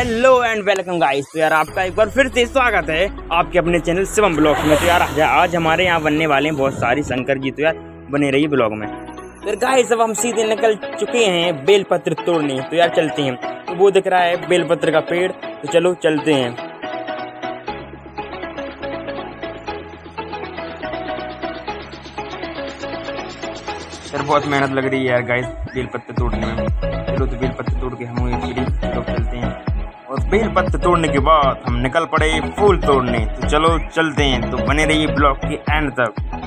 Hello and welcome guys तो यार, आपका एक बार फिर से स्वागत है आपके अपने चैनल शिवम ब्लॉग में। तो यार, आज हमारे यहाँ बनने वाले हैं बहुत सारी शंकर जी। तो यार, बने रही ब्लॉग में। तो गाइस अब हम सीधे निकल चुके हैं बेलपत्र तोड़ने। तो यार, चलते हैं। तो वो दिख रहा है बेलपत्र का पेड़। तो चलो, चलते हैं। यार बहुत मेहनत लग रही है यार गाइस बेल पत्ते तोड़ने में। चलो तो बेल पत्ते तोड़ के हम लोग चलते हैं। बेल पत्ते तोड़ने के बाद हम निकल पड़े फूल तोड़ने। तो चलो चलते हैं। तो बने रहिए ब्लॉग के एंड तक।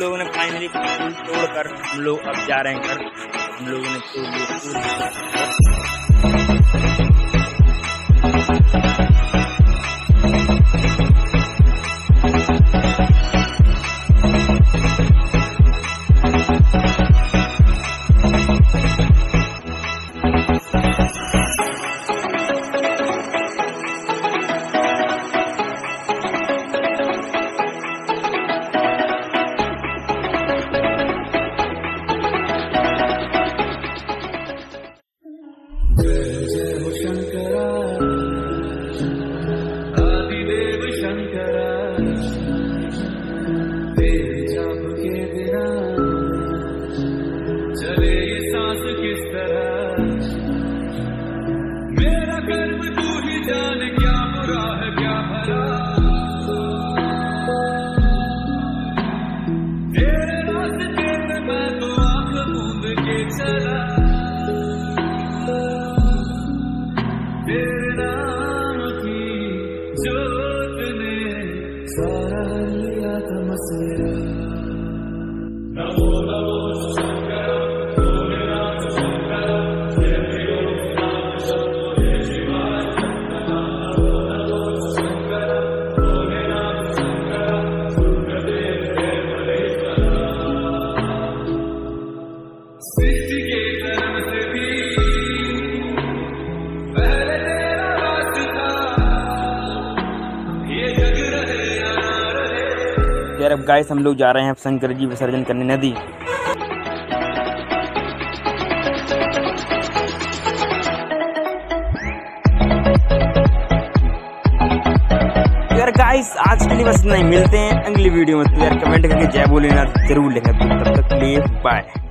लोगों ने फाइनली फूल तोड़कर हम लोग अब जा रहे हैं घर। हम लोगों ने तोड़ to Switzerland. अब गाइस हम लोग जा रहे हैं शंकर जी विसर्जन करने नदी। गाइस आज के लिए बस नहीं मिलते हैं अगली वीडियो में। तो यार कमेंट करके जय बोलेना ज़रूर लेंगे तब तक लिए बाय